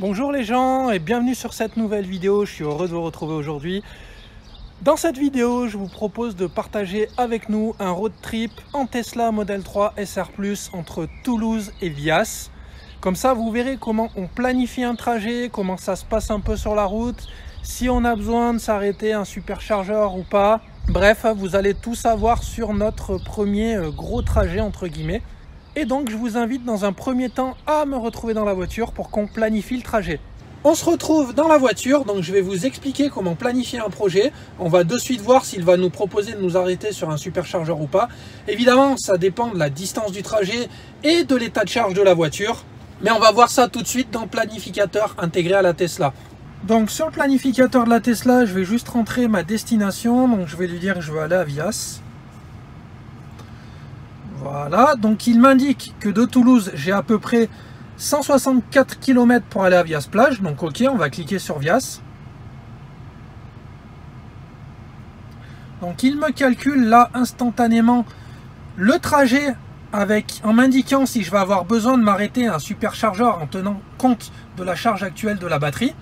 Bonjour les gens et bienvenue sur cette nouvelle vidéo, je suis heureux de vous retrouver aujourd'hui. Dans cette vidéo, je vous propose de partager avec nous un road trip en Tesla Model 3 SR entre Toulouse et Vias. Comme ça, vous verrez comment on planifie un trajet, comment ça se passe un peu sur la route, si on a besoin de s'arrêter un superchargeur ou pas. Bref, vous allez tout savoir sur notre premier euh, gros trajet entre guillemets. Et donc je vous invite dans un premier temps à me retrouver dans la voiture pour qu'on planifie le trajet. On se retrouve dans la voiture, donc je vais vous expliquer comment planifier un projet. On va de suite voir s'il va nous proposer de nous arrêter sur un superchargeur ou pas. Évidemment, ça dépend de la distance du trajet et de l'état de charge de la voiture. Mais on va voir ça tout de suite dans le planificateur intégré à la Tesla. Donc sur le planificateur de la Tesla, je vais juste rentrer ma destination. Donc je vais lui dire que je veux aller à Vias. Voilà, donc il m'indique que de Toulouse, j'ai à peu près 164 km pour aller à Vias Plage. Donc ok, on va cliquer sur Vias. Donc il me calcule là instantanément le trajet avec, en m'indiquant si je vais avoir besoin de m'arrêter à un superchargeur en tenant compte de la charge actuelle de la batterie.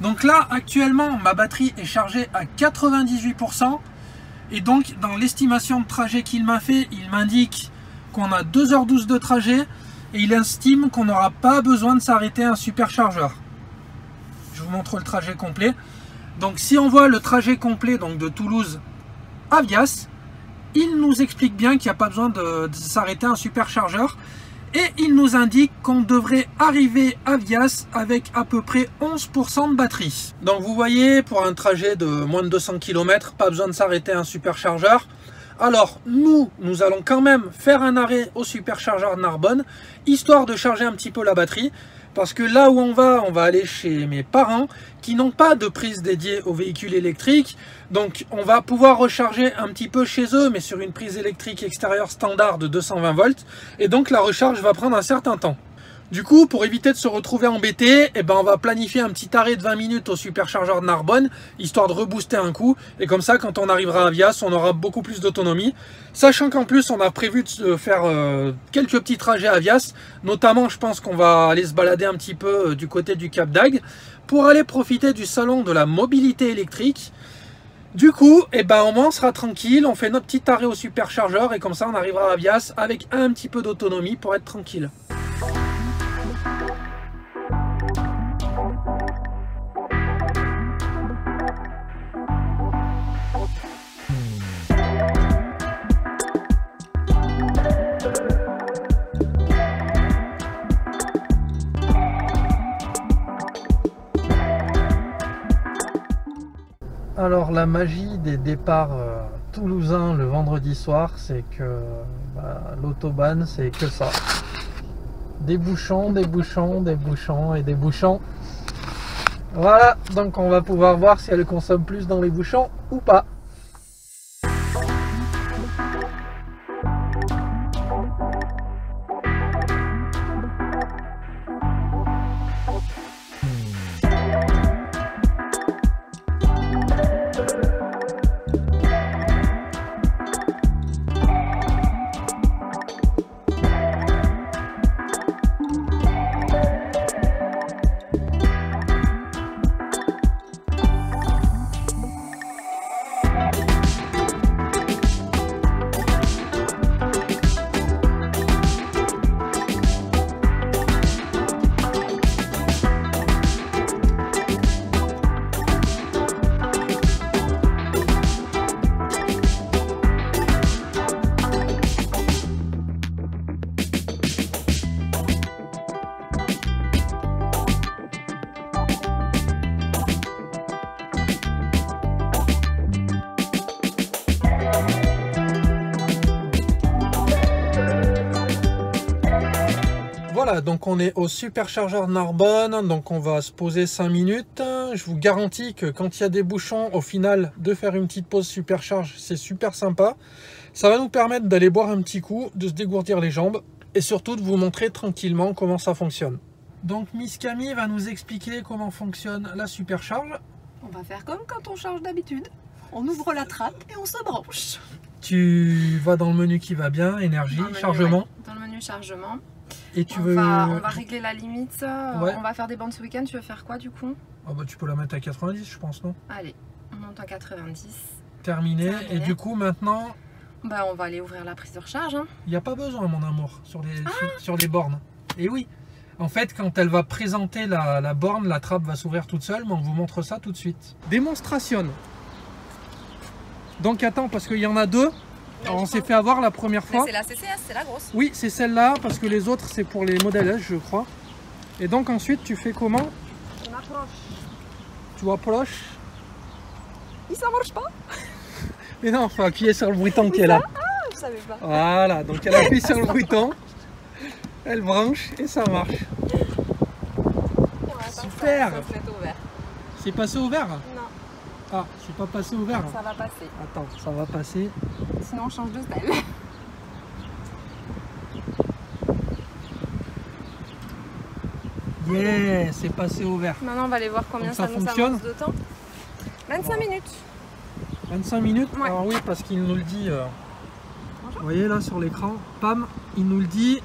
Donc là, actuellement, ma batterie est chargée à 98%. Et donc, dans l'estimation de trajet qu'il m'a fait, il m'indique qu'on a 2h12 de trajet et il estime qu'on n'aura pas besoin de s'arrêter à un superchargeur. Je vous montre le trajet complet. Donc, si on voit le trajet complet donc de Toulouse à Vias, il nous explique bien qu'il n'y a pas besoin de, de s'arrêter à un superchargeur et il nous indique qu'on devrait arriver à Vias avec à peu près 11% de batterie. Donc vous voyez, pour un trajet de moins de 200 km, pas besoin de s'arrêter à un superchargeur. Alors nous, nous allons quand même faire un arrêt au superchargeur Narbonne, histoire de charger un petit peu la batterie. Parce que là où on va, on va aller chez mes parents qui n'ont pas de prise dédiée aux véhicules électriques. Donc on va pouvoir recharger un petit peu chez eux, mais sur une prise électrique extérieure standard de 220 volts. Et donc la recharge va prendre un certain temps. Du coup, pour éviter de se retrouver embêté, eh ben, on va planifier un petit arrêt de 20 minutes au superchargeur de Narbonne, histoire de rebooster un coup. Et comme ça, quand on arrivera à Vias, on aura beaucoup plus d'autonomie. Sachant qu'en plus, on a prévu de faire euh, quelques petits trajets à Vias. Notamment, je pense qu'on va aller se balader un petit peu euh, du côté du Cap d'Agde pour aller profiter du salon de la mobilité électrique. Du coup, eh ben, au moins on sera tranquille, on fait notre petit arrêt au superchargeur et comme ça on arrivera à Vias avec un petit peu d'autonomie pour être tranquille. La magie des départs euh, toulousains le vendredi soir, c'est que bah, l'autobahn, c'est que ça. Des bouchons, des bouchons, des bouchons et des bouchons. Voilà, donc on va pouvoir voir si elle consomme plus dans les bouchons ou pas. Donc on est au superchargeur Narbonne, donc on va se poser 5 minutes. Je vous garantis que quand il y a des bouchons, au final, de faire une petite pause supercharge, c'est super sympa. Ça va nous permettre d'aller boire un petit coup, de se dégourdir les jambes et surtout de vous montrer tranquillement comment ça fonctionne. Donc Miss Camille va nous expliquer comment fonctionne la supercharge. On va faire comme quand on charge d'habitude. On ouvre la trappe et on se branche. Tu vas dans le menu qui va bien, énergie, Dans le menu, chargement. ouais, Dans le menu chargement. Et tu on, veux. va, on va régler la limite. Ouais. On va faire des bandes ce week-end. Tu veux faire quoi du coup? Ah bah, tu peux la mettre à 90, je pense, non? Allez, on monte à 90. Terminé. Terminé. Et du coup, maintenant, Bah, on va aller ouvrir la prise de recharge. Hein. il n'y a pas besoin, mon amour, sur les, Ah. sur, sur les bornes. Et oui. En fait, quand elle va présenter la, la borne, la trappe va s'ouvrir toute seule, mais on vous montre ça tout de suite. Démonstration. Donc attends, parce qu'il y en a deux. Alors, on s'est fait avoir la première fois. c'est la CCS, c'est la grosse. Oui, c'est celle-là, parce que les autres, c'est pour les modèles S, je crois. Et donc ensuite, tu fais comment On approche. Tu approches. Il ça marche pas Mais non, faut appuyer sur le bouton qui est là. Je savais pas. Voilà, donc elle appuie sur le bouton, elle branche et ça marche. Super. C'est passé au vert Non, Ah, c'est pas passé au vert. ça va passer. Attends, ça va passer. Sinon, on change de style. Yeah, c'est passé au vert. Maintenant, on va aller voir combien Donc, ça, ça nous fonctionne avance de temps. 25 minutes. 25 minutes Ouais. Alors oui, parce qu'il nous le dit. euh, Vous voyez là sur l'écran, pam, il nous le dit.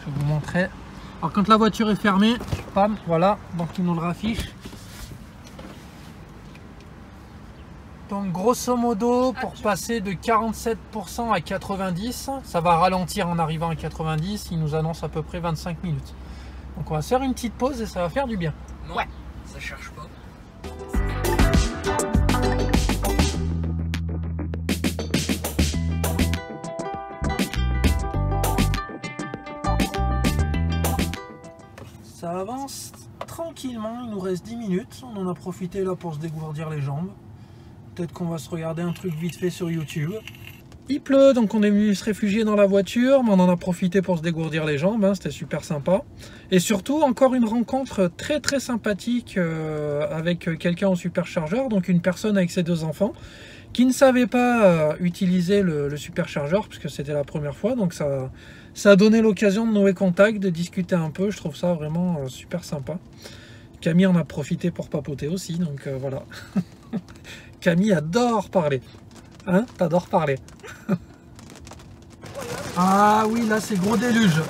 Je vais vous montrer. Alors quand la voiture est fermée, pam, voilà, donc il nous le raffiche. Donc grosso modo, pour passer de 47% à 90, ça va ralentir en arrivant à 90, il nous annonce à peu près 25 minutes. Donc on va se faire une petite pause et ça va faire du bien. Non, Ouais. ça cherche pas. Ça avance tranquillement, il nous reste 10 minutes. On en a profité là pour se dégourdir les jambes. Peut-être qu'on va se regarder un truc vite fait sur YouTube. Il pleut, donc on est venu se réfugier dans la voiture, mais on en a profité pour se dégourdir les jambes, hein, c'était super sympa. Et surtout, encore une rencontre très très sympathique euh, avec quelqu'un au superchargeur, donc une personne avec ses deux enfants, qui ne savait pas euh, utiliser le, le superchargeur, puisque c'était la première fois, donc ça, ça a donné l'occasion de nouer contact, de discuter un peu, je trouve ça vraiment euh, super sympa. Camille en a profité pour papoter aussi, donc voilà. Camille adore parler. Hein T'adores parler. ah oui, là c'est gros déluge.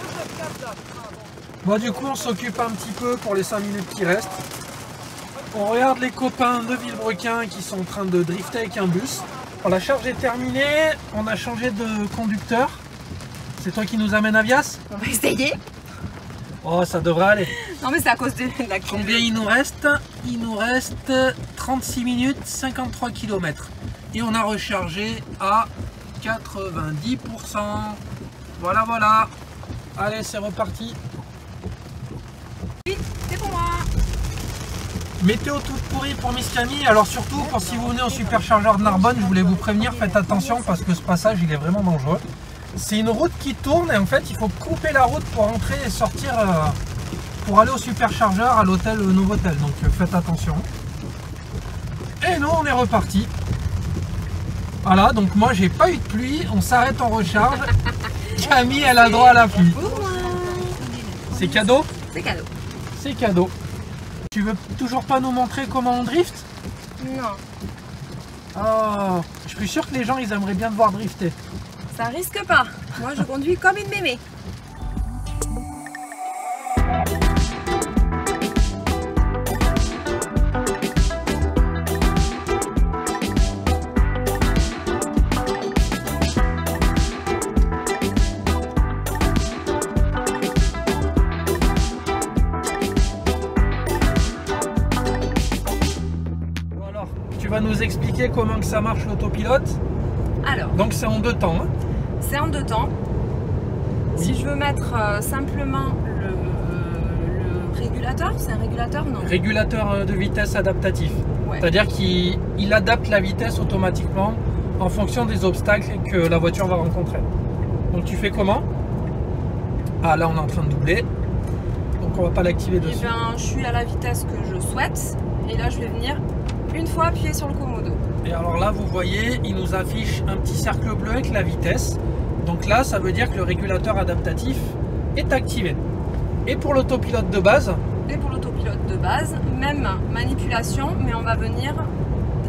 Bon, du coup, on s'occupe un petit peu pour les 5 minutes qui restent. On regarde les copains de Villebrequin qui sont en train de drifter avec un bus. Bon, la charge est terminée, on a changé de conducteur. C'est toi qui nous amène à Vias On va essayer. Oh, ça devrait aller. Non, mais c'est à cause de la Combien il nous reste? Il nous reste 36 minutes 53 km. Et on a rechargé à 90%. Voilà, voilà. Allez, c'est reparti. C'est pour moi. Météo toute pourrie pour Miss Camille. Alors surtout, pour si vous venez au superchargeur de Narbonne, je voulais vous prévenir, faites attention parce que ce passage, il est vraiment dangereux. C'est une route qui tourne et en fait, il faut couper la route pour entrer et sortir euh, pour aller au superchargeur à l'hôtel Novotel. Donc euh, faites attention. Et nous, on est reparti. Voilà, donc moi, j'ai pas eu de pluie. On s'arrête, on recharge. Camille, elle a droit à la pluie. C'est cadeau C'est cadeau. C'est cadeau. Tu veux toujours pas nous montrer comment on drift? Non, Oh, je suis sûr que les gens ils aimeraient bien te voir drifter. Ça risque pas. Moi, je conduis comme une mémé. Alors, tu vas nous expliquer comment que ça marche l'autopilote. Alors, Donc c'est en deux temps. hein. c'est en deux temps. Si je veux mettre euh, simplement le, le régulateur, c'est un régulateur Non? Régulateur euh, de vitesse adaptatif. Ouais. C'est-à-dire qu'il il adapte la vitesse automatiquement en fonction des obstacles que la voiture va rencontrer. Donc tu fais comment? Ah là on est en train de doubler. Donc on va pas l'activer Eh dessus. bien, je suis à la vitesse que je souhaite. Et là, je vais venir une fois appuyer sur le commodo. Et alors là, vous voyez, il nous affiche un petit cercle bleu avec la vitesse. Donc là, ça veut dire que le régulateur adaptatif est activé. Et pour l'autopilote de base, Et pour l'autopilote de base, même manipulation, mais on va venir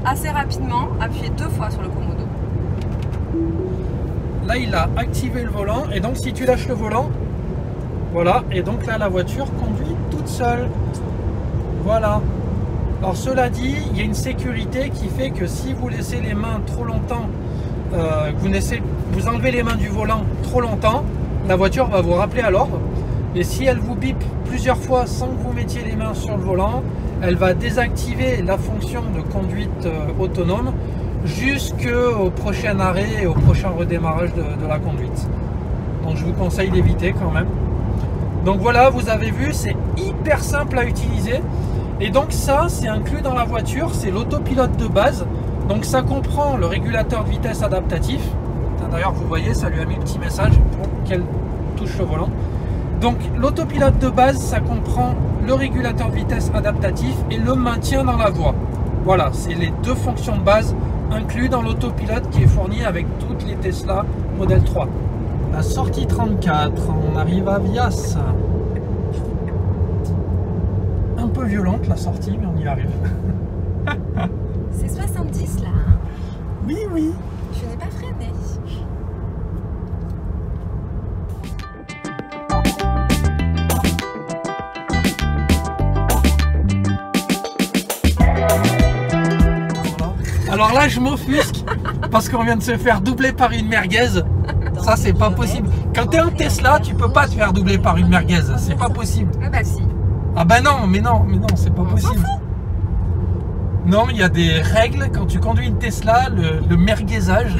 assez rapidement appuyer deux fois sur le commodo. là, il a activé le volant. Et donc, si tu lâches le volant, Voilà, et donc là la voiture conduit toute seule. Voilà. Alors cela dit, il y a une sécurité qui fait que si vous laissez les mains trop longtemps, euh, vous, enlevez les mains du volant trop longtemps, la voiture va vous rappeler à l'ordre. Et si elle vous bip plusieurs fois sans que vous mettiez les mains sur le volant, elle va désactiver la fonction de conduite euh, autonome jusqu'au prochain arrêt et au prochain redémarrage de la conduite. Donc je vous conseille d'éviter quand même. Donc voilà, vous avez vu, c'est hyper simple à utiliser. Et donc ça, c'est inclus dans la voiture, c'est l'autopilote de base. Donc ça comprend le régulateur de vitesse adaptatif. D'ailleurs, vous voyez, ça lui a mis le petit message pour qu'elle touche le volant. Donc l'autopilote de base, ça comprend le régulateur de vitesse adaptatif et le maintien dans la voie. Voilà, c'est les deux fonctions de base inclus dans l'autopilote qui est fourni avec toutes les Tesla Model 3. La sortie 34, on arrive à Vias. Un peu violente la sortie, mais on y arrive. C'est 70 là. Hein oui, oui. Je n'ai pas freiné. Alors là, je m'offusque parce qu'on vient de se faire doubler par une merguez. Ça, c'est pas possible. Quand t'es un Tesla, tu peux pas te faire doubler par une merguez. C'est pas possible. Ah bah si. Ah bah non, mais non, mais non, c'est pas possible. Non, il y a des règles quand tu conduis une Tesla, le, le merguezage,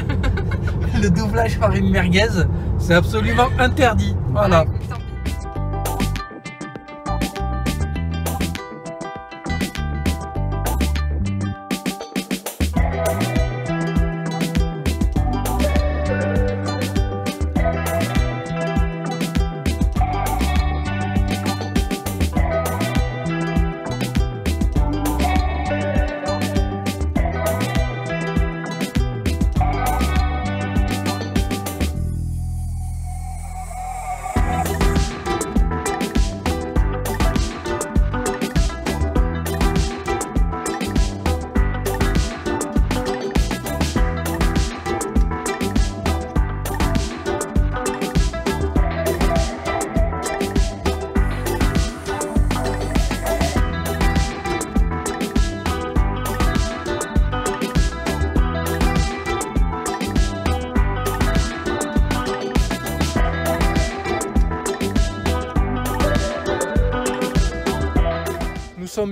le doublage par une merguez, c'est absolument interdit. Voilà.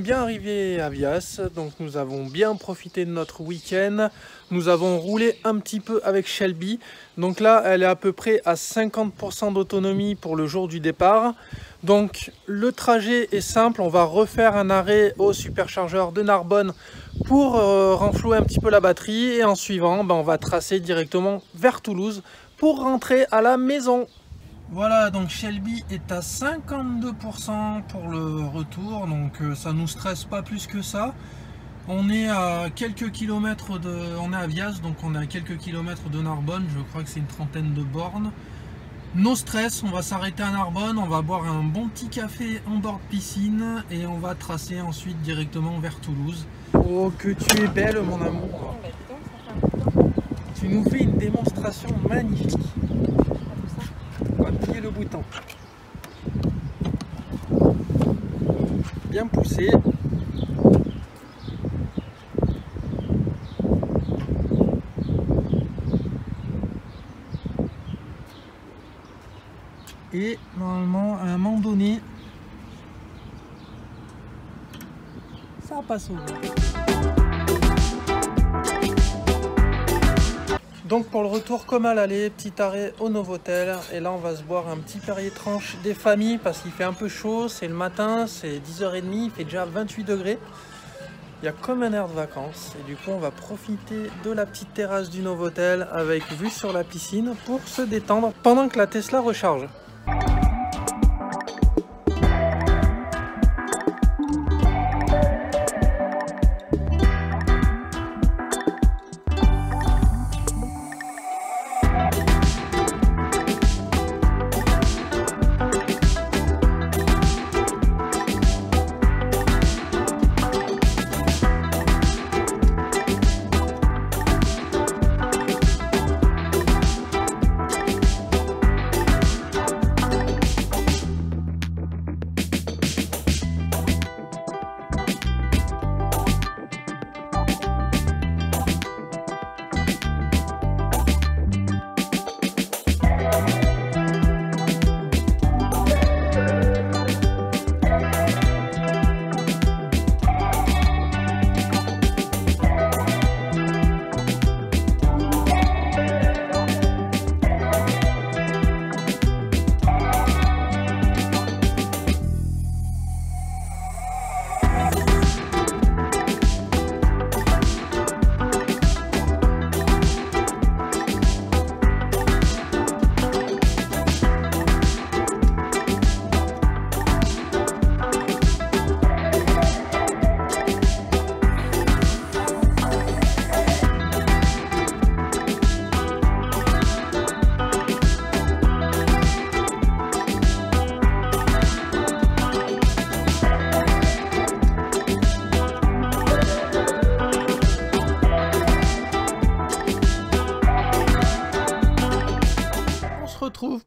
Bien arrivés à Vias, donc nous avons bien profité de notre week-end. Nous avons roulé un petit peu avec Shelby. Donc là, elle est à peu près à 50% d'autonomie pour le jour du départ. Donc le trajet est simple, on va refaire un arrêt au superchargeur de Narbonne pour euh, renflouer un petit peu la batterie. Et en suivant, ben, on va tracer directement vers Toulouse pour rentrer à la maison. Voilà, donc Shelby est à 52% pour le retour, donc euh, ça nous stresse pas plus que ça. On est à quelques kilomètres de... On est à Vias, donc on est à quelques kilomètres de Narbonne, je crois que c'est une trentaine de bornes. No stress, on va s'arrêter à Narbonne, on va boire un bon petit café en bord de piscine et on va tracer ensuite directement vers Toulouse. Oh que tu es belle mon amour Tu nous fais une démonstration magnifique le bouton. Bien poussé. Et normalement, à un moment donné, ça passe au Donc pour le retour comme à l'aller, petit arrêt au Novotel. Et là on va se boire un petit Perrier tranche des familles parce qu'il fait un peu chaud. C'est le matin, c'est 10h30, il fait déjà 28 degrés. Il y a comme un air de vacances. Et du coup on va profiter de la petite terrasse du Novotel avec vue sur la piscine pour se détendre pendant que la Tesla recharge.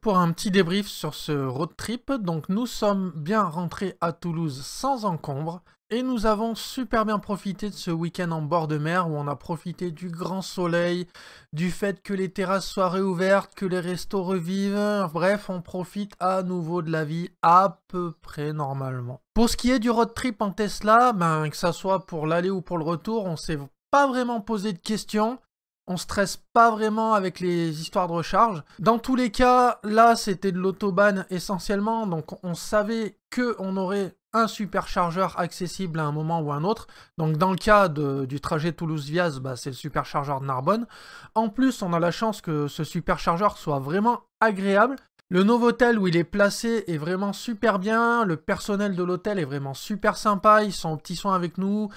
Pour un petit débrief sur ce road trip. Donc nous sommes bien rentrés à Toulouse sans encombre. Et nous avons super bien profité de ce week-end en bord de mer où on a profité du grand soleil, du fait que les terrasses soient réouvertes, que les restos revivent. Bref, on profite à nouveau de la vie à peu près normalement. Pour ce qui est du road trip en Tesla, ben, que ça soit pour l'aller ou pour le retour, on s'est pas vraiment posé de questions. On stresse pas vraiment avec les histoires de recharge. Dans tous les cas, là, c'était de l'autobahn essentiellement, donc on savait que on aurait un superchargeur accessible à un moment ou à un autre. Donc dans le cas du trajet Toulouse-Viaz, bah, c'est le superchargeur de Narbonne. En plus, on a la chance que ce superchargeur soit vraiment agréable. Le Novotel où il est placé est vraiment super bien. Le personnel de l'hôtel est vraiment super sympa. Ils sont petits soins avec nous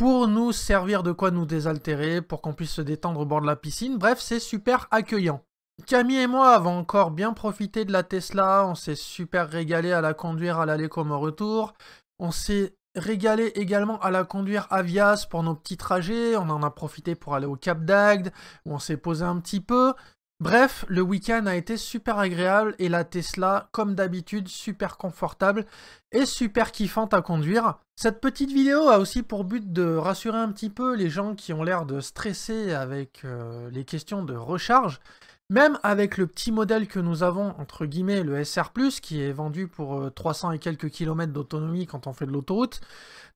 pour nous servir de quoi nous désaltérer, pour qu'on puisse se détendre au bord de la piscine. Bref, c'est super accueillant. Camille et moi avons encore bien profité de la Tesla, on s'est super régalé à la conduire à l'aller comme au retour. On s'est régalé également à la conduire à Vias pour nos petits trajets, on en a profité pour aller au Cap d'Agde, où on s'est posé un petit peu. Bref, le week-end a été super agréable et la Tesla, comme d'habitude, super confortable et super kiffante à conduire. Cette petite vidéo a aussi pour but de rassurer un petit peu les gens qui ont l'air de stresser avec euh, les questions de recharge. Même avec le petit modèle que nous avons, entre guillemets, le SR+, qui est vendu pour 300 euh, et quelques kilomètres d'autonomie quand on fait de l'autoroute.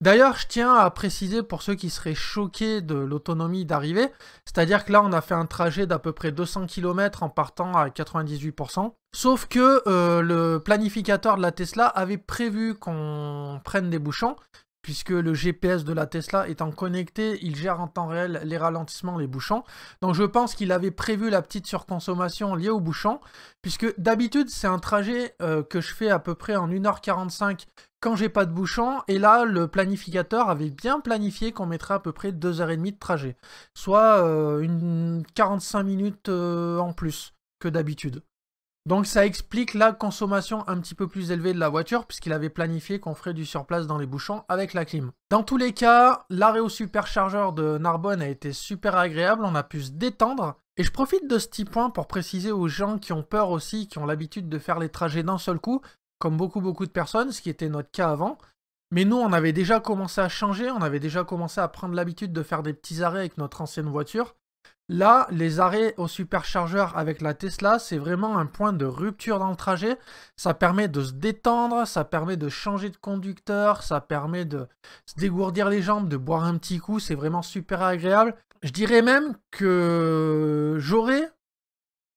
D'ailleurs, je tiens à préciser pour ceux qui seraient choqués de l'autonomie d'arrivée, c'est-à-dire que là, on a fait un trajet d'à peu près 200 km en partant à 98%. Sauf que euh, le planificateur de la Tesla avait prévu qu'on prenne des bouchons, puisque le GPS de la Tesla étant connecté, il gère en temps réel les ralentissements, les bouchons. Donc je pense qu'il avait prévu la petite surconsommation liée aux bouchons, puisque d'habitude c'est un trajet euh, que je fais à peu près en 1h45 quand j'ai pas de bouchons, et là le planificateur avait bien planifié qu'on mettrait à peu près 2h30 de trajet, soit euh, une 45 minutes euh, en plus que d'habitude. Donc ça explique la consommation un petit peu plus élevée de la voiture puisqu'il avait planifié qu'on ferait du surplace dans les bouchons avec la clim. Dans tous les cas, l'arrêt au superchargeur de Narbonne a été super agréable, on a pu se détendre. Et je profite de ce petit point pour préciser aux gens qui ont peur aussi, qui ont l'habitude de faire les trajets d'un seul coup, comme beaucoup beaucoup de personnes, ce qui était notre cas avant. Mais nous, on avait déjà commencé à changer, on avait déjà commencé à prendre l'habitude de faire des petits arrêts avec notre ancienne voiture. Là, les arrêts au superchargeur avec la Tesla, c'est vraiment un point de rupture dans le trajet. Ça permet de se détendre, ça permet de changer de conducteur, ça permet de se dégourdir les jambes, de boire un petit coup, c'est vraiment super agréable. Je dirais même que j'aurais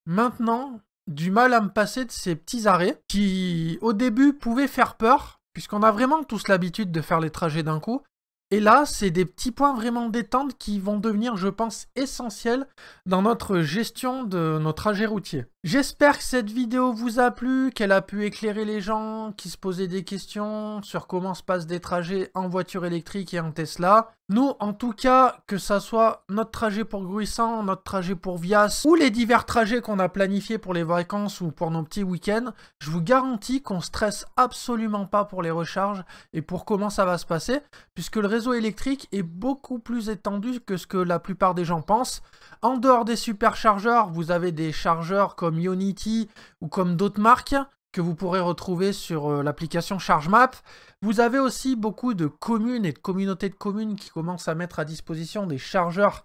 maintenant du mal à me passer de ces petits arrêts qui, au début, pouvaient faire peur, puisqu'on a vraiment tous l'habitude de faire les trajets d'un coup. Et là, c'est des petits points vraiment détente qui vont devenir, je pense, essentiels dans notre gestion de nos trajets routiers. J'espère que cette vidéo vous a plu, qu'elle a pu éclairer les gens qui se posaient des questions sur comment se passent des trajets en voiture électrique et en Tesla. Nous, en tout cas, que ça soit notre trajet pour Gruissant, notre trajet pour Vias, ou les divers trajets qu'on a planifiés pour les vacances ou pour nos petits week-ends, je vous garantis qu'on stresse absolument pas pour les recharges et pour comment ça va se passer, puisque le réseau électrique est beaucoup plus étendu que ce que la plupart des gens pensent. En dehors des superchargeurs, vous avez des chargeurs comme Ionity ou comme d'autres marques que vous pourrez retrouver sur euh, l'application ChargeMap. Vous avez aussi beaucoup de communes et de communautés de communes qui commencent à mettre à disposition des chargeurs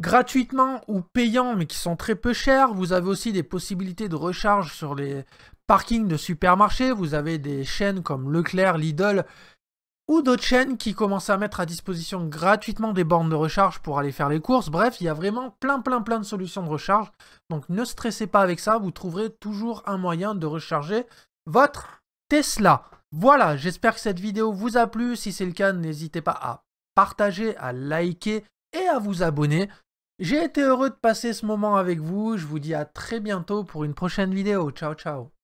gratuitement ou payants mais qui sont très peu chers. Vous avez aussi des possibilités de recharge sur les parkings de supermarchés. Vous avez des chaînes comme Leclerc, Lidl ou d'autres chaînes qui commencent à mettre à disposition gratuitement des bornes de recharge pour aller faire les courses. Bref, il y a vraiment plein plein plein de solutions de recharge. Donc ne stressez pas avec ça, vous trouverez toujours un moyen de recharger votre Tesla. Voilà, j'espère que cette vidéo vous a plu. Si c'est le cas, n'hésitez pas à partager, à liker et à vous abonner. J'ai été heureux de passer ce moment avec vous. Je vous dis à très bientôt pour une prochaine vidéo. Ciao ciao